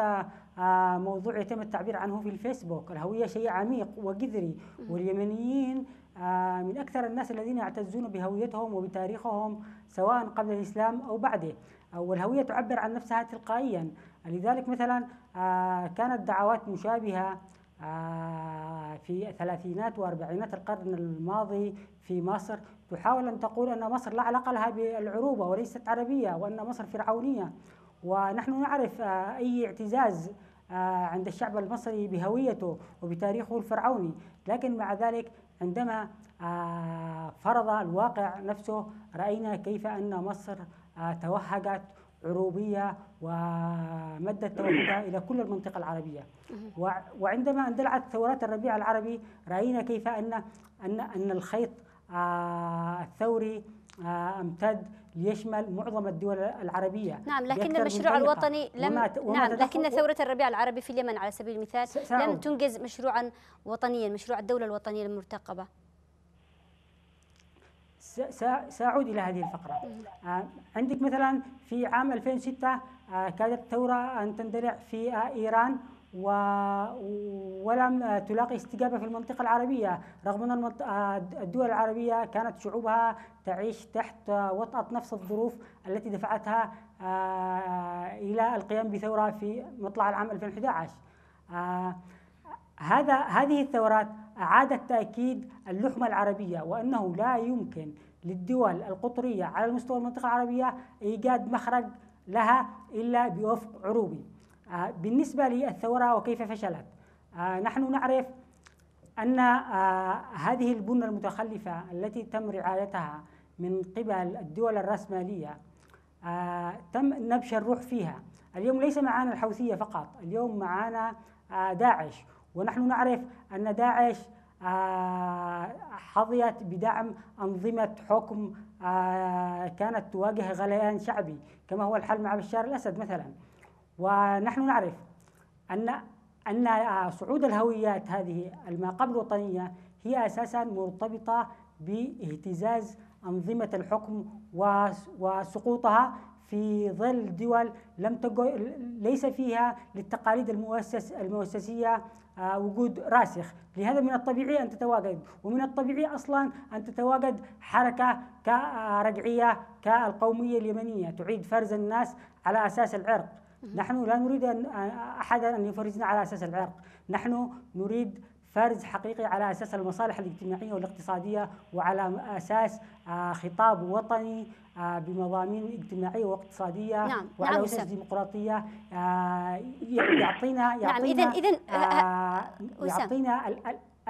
آه، موضوع يتم التعبير عنه في الفيسبوك. الهوية شيء عميق وجذري واليمنيين آه، من أكثر الناس الذين يعتزون بهويتهم وبتاريخهم سواء قبل الإسلام أو بعده. والهوية تعبر عن نفسها تلقائيا. لذلك مثلا كانت دعوات مشابهة في الثلاثينات وأربعينات القرن الماضي في مصر. تحاول أن تقول أن مصر لا علاقة لها بالعروبة وليست عربية وأن مصر فرعونية. ونحن نعرف آه، أي اعتزاز آه، عند الشعب المصري بهويته وبتاريخه الفرعوني. لكن مع ذلك عندما آه، فرض الواقع نفسه رأينا كيف أن مصر توهجت عروبية ومدت توجهها إلى كل المنطقة العربية. وعندما اندلعت ثورات الربيع العربي رأينا كيف أن أن أن الخيط آه، الثوري آه، أمتد ليشمل معظم الدول العربية. نعم لكن المشروع الوطني لم وما وما نعم لكن ثورة الربيع العربي في اليمن على سبيل المثال. لم تنجز مشروعا وطنيا مشروع الدولة الوطنية المرتقبة. سأعود إلى هذه الفقرة. آه، عندك مثلا في عام 2006 كادت الثورة أن تندلع في إيران و... ولم تلاقي استجابة في المنطقة العربية رغم أن الدول العربية كانت شعوبها تعيش تحت وطأة نفس الظروف التي دفعتها آه، إلى القيام بثورة في مطلع العام 2011 آه، هذا هذه الثورات أعادت تأكيد اللحمة العربية وأنه لا يمكن للدول القطرية على المستوى المنطقة العربية إيجاد مخرج لها إلا بوفق عروبي. آه، بالنسبة للثورة وكيف فشلت؟ آه، نحن نعرف أن آه، هذه البنى المتخلفة التي تم رعايتها من قبل الدول الرأسمالية تم نبش الروح فيها. اليوم ليس معنا الحوثية فقط اليوم معنا داعش. ونحن نعرف أن داعش حظيت بدعم أنظمة حكم كانت تواجه غليان شعبي كما هو الحال مع بشار الأسد مثلاً. ونحن نعرف أن أن صعود الهويات هذه ما قبل وطنية هي أساسا مرتبطة بإهتزاز أنظمة الحكم وسقوطها في ظل دول لم ليس فيها للتقاليد المؤسس المؤسسية آه، وجود راسخ. لهذا من الطبيعي أن تتواجد. ومن الطبيعي أصلا أن تتواجد حركة كرجعية كالقومية اليمنية تعيد فرز الناس على أساس العرق. نحن لا نريد أن أحدا أن يفرزنا على أساس العرق. نحن نريد فرز حقيقي على أساس المصالح الاجتماعية والاقتصادية وعلى أساس آه، خطاب وطني آه، بمضامين اجتماعية واقتصادية نعم. وعلى نعم أسس ديمقراطية آه، يعطينا نعم إذا إذا يعطينا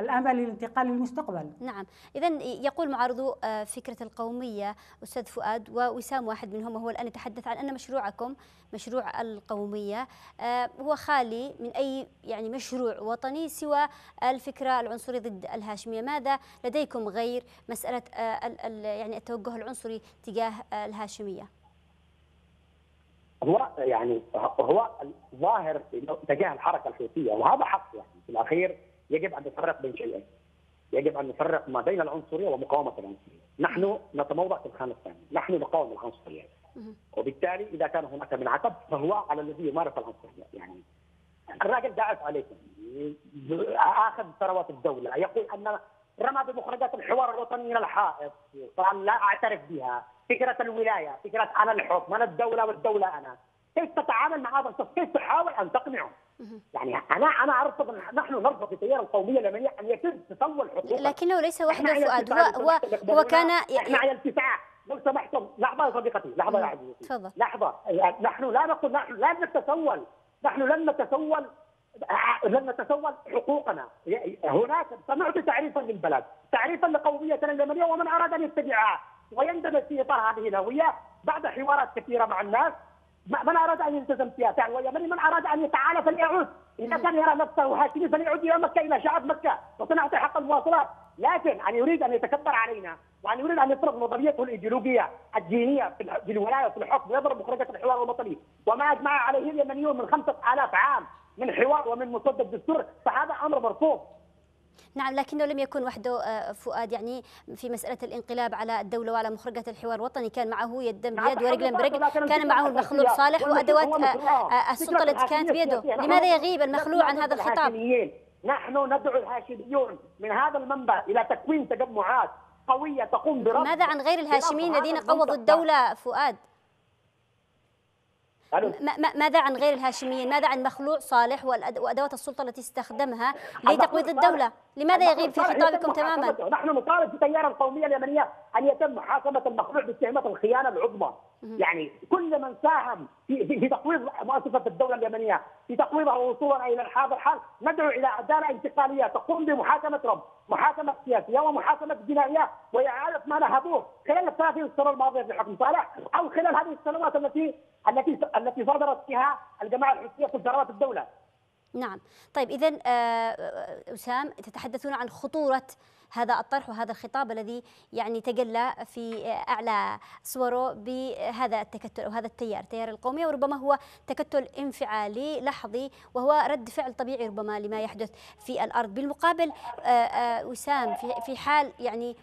الامل للانتقال للمستقبل. نعم، اذا يقول معارضو آه، فكرة القومية أستاذ فؤاد ووسام واحد منهم وهو الآن يتحدث عن أن مشروعكم مشروع القومية آه، هو خالي من أي يعني مشروع وطني سوى الفكرة العنصريه ضد الهاشمية، ماذا لديكم غير مسألة آه، يعني التوجه العنصري تجاه الهاشمية؟ هو يعني هو ظاهر تجاه الحركة الحوثية وهذا حق يعني في الأخير يجب أن نفرق بين شيئين. يجب أن نفرق ما بين العنصرية ومقاومة العنصرية. نحن نتموضع في الخانة الثانية. نحن نقاوم العنصرية. وبالتالي إذا كان هناك من عتب فهو على الذي يمارس العنصرية. يعني الراجل داعس عليكم. اخذ ثروات الدولة. يقول أن رمى بمخرجات الحوار الوطني إلى الحائط. قال لا أعترف بها. فكرة الولاية فكرة أنا الحكم أنا الدولة والدولة أنا. كيف تتعامل مع هذا الشخص؟ كيف تحاول أن تقنعه؟ يعني أنا أنا أرفض نحن نرفض في التيار القومية اليمنيه أن يتم تطور حقوق لكنه ليس وحده فؤاد هو هو, هو كان إحنا على لو سمحتم لحظة يا صديقتي لحظة يا عزيزتي. تفضل. لحظة. نحن لا نقول نحن لا نتسول. نحن لن نتسول لن نتسول حقوقنا. هناك سمعت تعريفا للبلد تعريفا لقوميتنا اليمنيه ومن أراد أن يتبعها. ويندمج في إطار هذه الهوية بعد حوارات كثيرة مع الناس. من أراد أن يلتزم فيها فعل ويمني من أراد أن يتعالى فليعود. إذا كان يرى نفسه هاشمي فليعود إلى مكة إلى شعب مكة وسنعطي حق المواصلات. لكن أن يريد أن يتكبر علينا وأن يريد أن يفرض نظريته الإيديولوجية الدينية في الولاية وفي الحكم ويضرب مخرجه الحوار الوطني وما أجمع عليه اليمنيون من خمسة آلاف عام من حوار ومن مسدد دستور فهذا أمر مرفوض. نعم لكنه لم يكن وحده آه، فؤاد يعني في مسألة الانقلاب على الدولة وعلى مخرجة الحوار الوطني كان معه يدا نعم، بيد ورجلا برجل كان معه المخلوع صالح وأدوات آه، السلطة التي كانت بيده لماذا يغيب المخلوع عن هذا الخطاب؟ نحن ندعو الهاشميون من هذا المنبع إلى تكوين تجمعات قوية تقوم برفض ماذا عن غير الهاشميين الذين قوضوا الدولة فؤاد؟ ماذا عن غير الهاشميين؟ ماذا عن مخلوع صالح وأدوات السلطة التي استخدمها لتقويض الدولة؟ لماذا يغيب في خطابكم تماما؟ نحن نطالب في التيار القوميه اليمنية أن يتم محاكمة المخلوع باتهامه الخيانة العظمى، يعني كل من ساهم في في تقويض مؤسسة الدولة اليمنية في تقويضها وصولا إلى هذا الحال ندعو إلى عداله انتقالية تقوم بمحاكمتهم، محاكمة سياسية ومحاكمة جنائية واعاده ما نهبوه خلال ال 30 سنه الماضية في حكم صالح أو خلال هذه السنوات التي التي التي صدرت فيها الجماعة الحوثيه قرارات الدولة. نعم، طيب اذا آه، آه، اسام تتحدثون عن خطورة هذا الطرح وهذا الخطاب الذي يعني تجلى في أعلى صوره بهذا التكتل أو هذا التيار، التيار القومي وربما هو تكتل انفعالي لحظي وهو رد فعل طبيعي ربما لما يحدث في الأرض، بالمقابل آه، وسام في حال يعني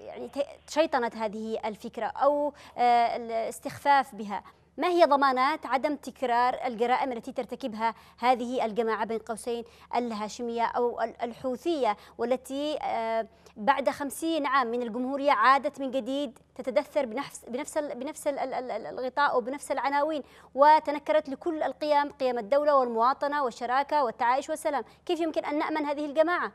يعني شيطنة هذه الفكرة أو الاستخفاف بها ما هي ضمانات عدم تكرار الجرائم التي ترتكبها هذه الجماعة بين قوسين الهاشمية أو الحوثية والتي آه، بعد خمسين عام من الجمهورية عادت من جديد تتدثر بنفس بنفس بنفس الغطاء أو بنفس العناوين وتنكرت لكل القيم قيم الدولة والمواطنة والشراكة والتعايش والسلام كيف يمكن أن نأمن هذه الجماعة؟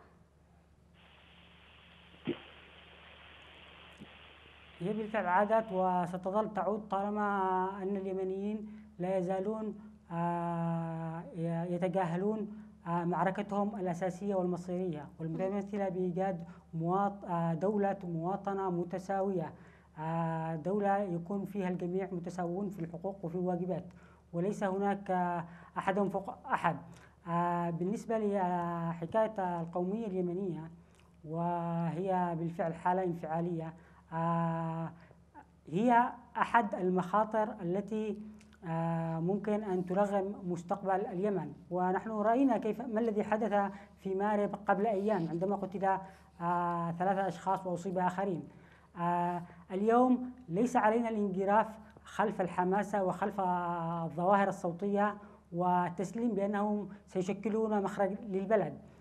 هي بالفعل عادت وستظل تعود طالما أن اليمنيين لا يزالون آه، يتجاهلون آه، معركتهم الأساسية والمصيرية. والمتمثلة بإيجاد آه، دولة مواطنة متساوية. دولة يكون فيها الجميع متساوون في الحقوق وفي الواجبات وليس هناك أحد فوق أحد. بالنسبة لحكاية القومية اليمنية وهي بالفعل حالة انفعالية هي أحد المخاطر التي آه، ممكن أن تلغم مستقبل اليمن. ونحن رأينا كيف ما الذي حدث في مارب قبل أيام عندما قتل آه، ثلاثة أشخاص وأصيب آخرين. اليوم ليس علينا الانجراف خلف الحماسة وخلف الظواهر الصوتية والتسليم بأنهم سيشكلون مخرج للبلد. آه،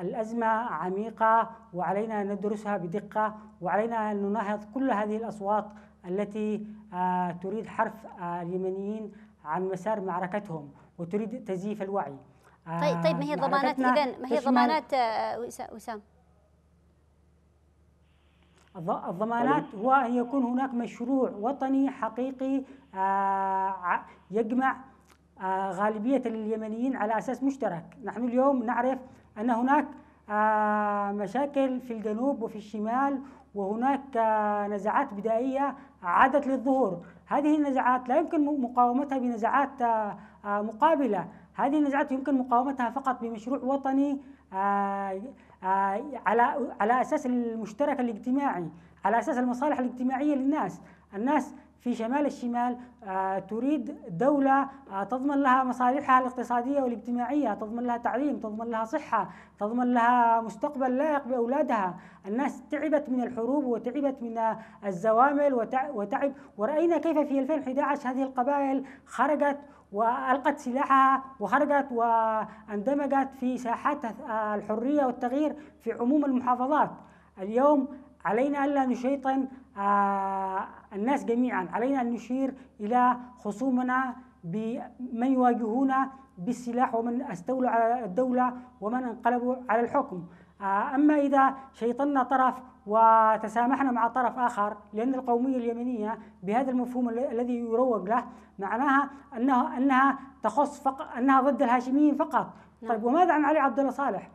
الأزمة عميقة وعلينا أن ندرسها بدقة وعلينا أن نناهض كل هذه الأصوات التي آه، تريد حرف آه، اليمنيين عن مسار معركتهم وتريد تزييف الوعي. طيب طيب ما هي ضمانات؟ إذن ما هي ضمانات وسام الضمانات هو أن يكون هناك مشروع وطني حقيقي يجمع آه، غالبية اليمنيين على أساس مشترك. نحن اليوم نعرف أن هناك آه، مشاكل في الجنوب وفي الشمال وهناك آه، نزاعات بدائية عادت للظهور. هذه النزاعات لا يمكن مقاومتها بنزاعات مقابلة. هذه النزاعات يمكن مقاومتها فقط بمشروع وطني على على أساس المشترك الاجتماعي على أساس المصالح الاجتماعية للناس. الناس في شمال الشمال آه، تريد دولة آه، تضمن لها مصالحها الاقتصادية والاجتماعية تضمن لها تعليم تضمن لها صحة تضمن لها مستقبل لائق بأولادها الناس تعبت من الحروب وتعبت من الزوامل وتعب. ورأينا كيف في 2011 هذه القبائل خرجت وألقت سلاحها وخرجت واندمجت في ساحات الحرية والتغيير في عموم المحافظات. اليوم علينا ألا نشيطن الناس جميعا علينا أن نشير إلى خصومنا بمن يواجهونا بالسلاح ومن استولوا على الدولة ومن انقلبوا على الحكم أما إذا شيطنا طرف وتسامحنا مع طرف آخر لأن القومية اليمنية بهذا المفهوم الذي يروج له معناها أنها أنها تخص فقط أنها ضد الهاشميين فقط نعم. طيب وماذا عن علي عبد الله صالح؟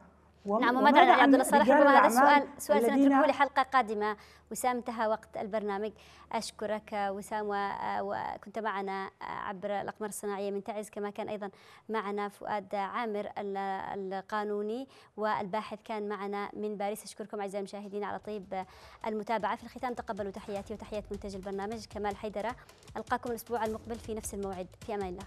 نعم عن عبد الله صالح ربما هذا سؤال الذين سنتركه لحلقة قادمة. وسام انتهى وقت البرنامج. أشكرك وسام وكنت معنا عبر الأقمار الصناعية من تعز كما كان أيضا معنا فؤاد عامر القانوني والباحث كان معنا من باريس. أشكركم أعزائي المشاهدين على طيب المتابعة. في الختام تقبلوا تحياتي وتحيات منتج البرنامج كمال حيدرة. ألقاكم الأسبوع المقبل في نفس الموعد. في أمان الله.